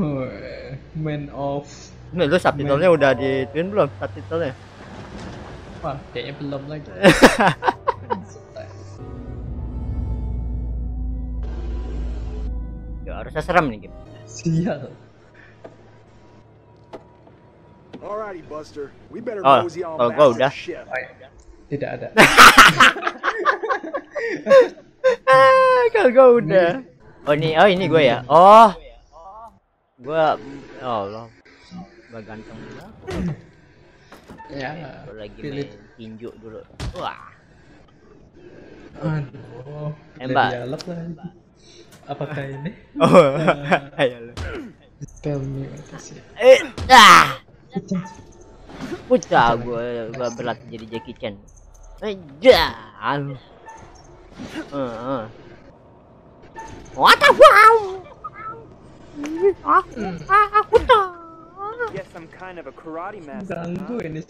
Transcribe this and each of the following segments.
Oh, Man of Nih lu subtitlenya udah di twin belum subtitlenya? Wah, kayaknya belum lagi. Ya harusnya serem nih game. Sial. Alrighty, Buster. We better Oh, mosey on kalau back to the udah. ship. Tidak ada. Ah, kalau gua udah. Oh ini, oh ini gue ya. Oh, gua, ya Allah, gua ganteng banget. ya. Gua lagi Pilih. main tinju dulu. Wah, Aduh. Eh, ada Mbak. dialog lagi. Apakah ini? oh, ayo lu. Tell me what is it. Eh, ah, Pucah gua, gua berlatih jadi Jackie Chan. Jangan. Uh, uh. What the wow? Ah, ah, aku. Ganggu ini.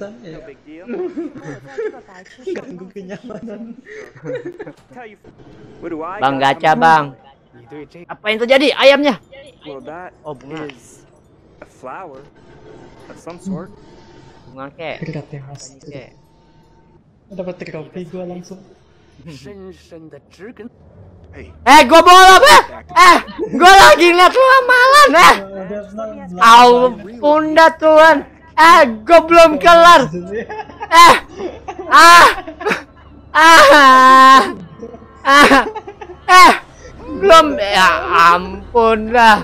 Ganggu kenyamanan. Bang gacha bang. Apa yang terjadi? Ayamnya? Oh bunga. Bunga kek. Dapat trofi gua langsung. Hey, Eh, gua eh. Eh, gua lagi ngeliat lu amalan eh. Ampun dah Tuhan. Eh, gua belum kelar. Eh. Ah. Ah. Ah. Eh. Belum ya ampun dah.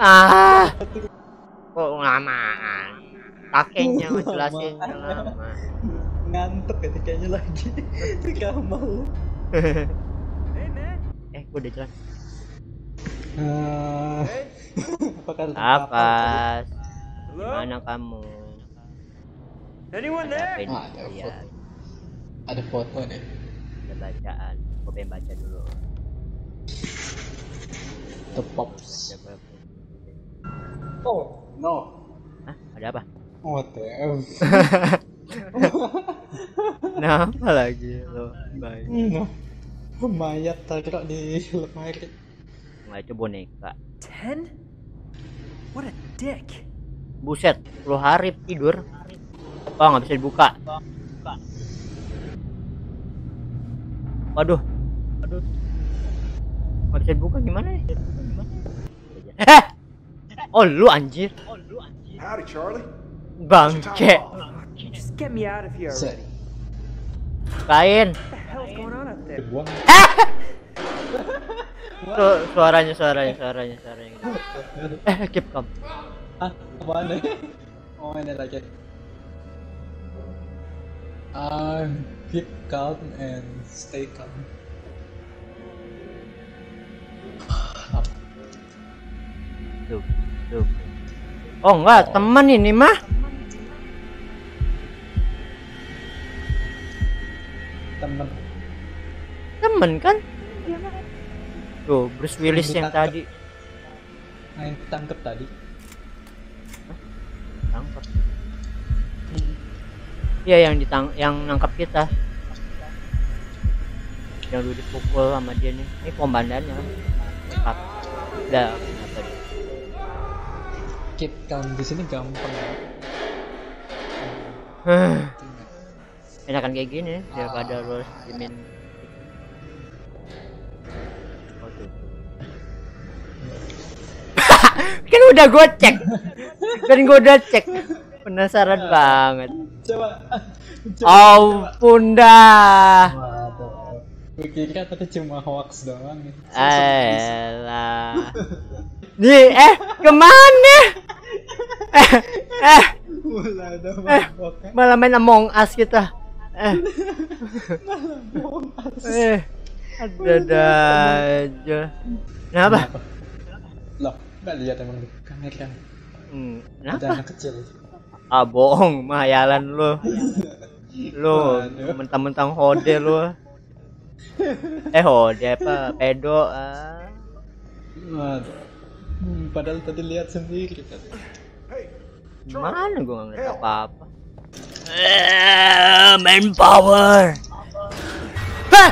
Ah. Kok lama? Kakeknya ngejelasin lama. Ngantuk ya kayaknya lagi. Gak mau. Hey, man. Eh, gua udah jalan. Ah. Apakah Apa? Mana kamu? Anyone Ada apa there? Ah, ada Lihat, Ada foto nih. ada bacaan. Gua pengen baca dulu. The Pops. Oh, no. Hah? Ada apa? What the F? Kenapa lagi lo? Baik. No. Mayat taruh di lemari. Nggak itu boneka. Ten? What a dick. Buset, 10 hari tidur. Oh, nggak bisa dibuka. Waduh. Waduh. Nggak bisa dibuka gimana ya? Eh! Oh, lu anjir. howdy, Charlie. Bangke. Just get me out of here. Kain. What hell's going on up there? Dibuang. Tuh, suaranya, suaranya, suaranya, suaranya. Eh, keep calm. Ah, apaan nih? Oh, ini lagi. Ah, keep calm and stay calm. Tuh, tuh. Oh enggak, teman ini mah. Temen. Temen kan? Tuh, Bruce Willis yang tadi. Main tangkep tadi. Tangkap. Iya yang ditang yang nangkap kita. Yang dulu dipukul sama dia nih. Ini komandannya. Lengkap. Udah, kenapa dia? Keep calm di sini gampang ya. Enakan kayak gini daripada lu dimin. Kan udah gue cek kan gue udah cek penasaran banget Coba. dah Waduh. Gue kira tadi cuma hoax doang nih. Elah. Nih, eh, ke mana? Eh, eh, Eh. malah main Among Us kita. Eh, eh, ada aja. Kenapa? Loh, nggak lihat emang di kamera. Hmm, Ada kenapa? anak kecil. Ah, bohong, mahayalan lu. Lu mentang-mentang hode lu. Eh, hode apa? Pedo ah. Waduh. Hmm, padahal tadi lihat sendiri. Hey, Mana gua nggak ngeliat apa-apa. Eh, main power. Hah!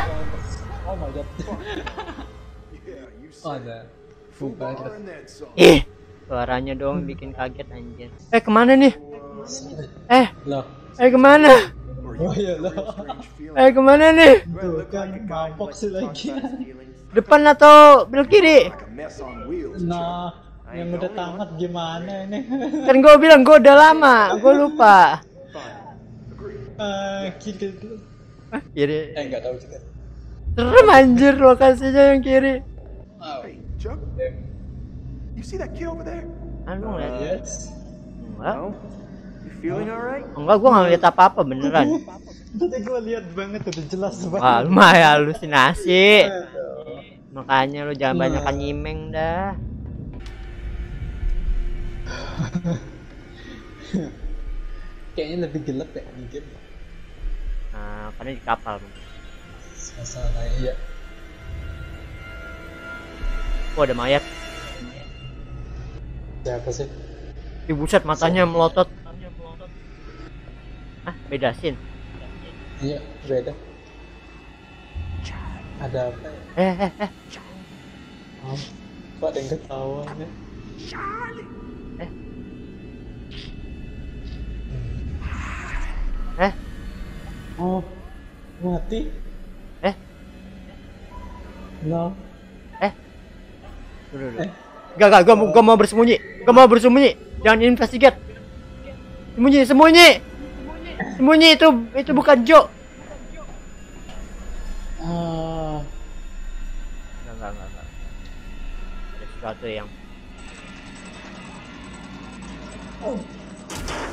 Oh my god. yeah, you Oh, ada. Fubar Bubar. Ih, suaranya doang bikin kaget anjir. Eh ke mana nih? Eh, Loh. eh ke mana? Oh iya. Eh ke mana nih? Tuh kan mabok sih lagi. Depan atau belok kiri? Nah, yang udah tamat gimana ini? Kan gue bilang gue udah lama, gue lupa. Eh, kiri dulu. Kiri. Eh, nggak tahu juga. Serem anjir lokasinya yang kiri. See that kid over there? Ah, lu ngeliat? Yes. Enggak, No? You feeling alright? enggak gue nggak ngeliat apa-apa beneran. Tadi gue lihat banget udah jelas banget. Wah, lu mah ya halusinasi. Makanya lu jangan banyak nyimeng dah. Kayaknya lebih gelap ya mungkin. Nah, karena di kapal mungkin. Suasana iya. Oh, ada mayat. Siapa sih? Ih, buset matanya melotot. Ah, beda scene. Iya, beda. Ada apa ya? Eh, eh, eh. Oh, kok ada yang ketawa nih? Eh, Oh, mati? eh, No. eh. Dulu, dulu. Gak, gak, gua, mau- gua mau bersembunyi. Gua mau bersembunyi. Jangan investigate. Sembunyi, sembunyi. Sembunyi itu itu bukan Joe. Ah, Enggak, enggak, enggak, enggak. Ada sesuatu yang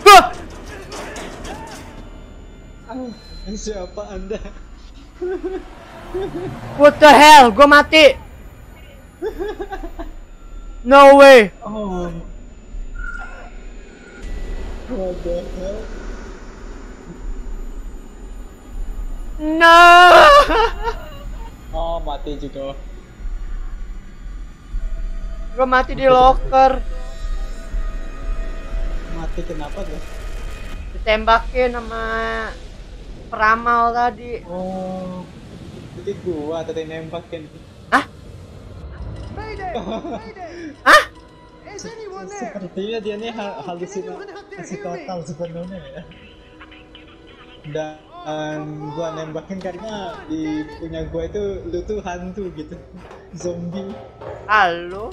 Wah! ah, siapa anda? What the hell? Gua mati. No way. Oh. What the hell? No. Oh, mati juga. Gua mati di locker. Mati kenapa tuh? Ditembakin sama peramal tadi. Oh, jadi gua tadi nembakin. Hah? Hah? Sepertinya dia nih ha- halusinasi total sebenarnya ya. Dan gua nembakin karena di punya gua itu lu tuh hantu gitu, zombie. Halo.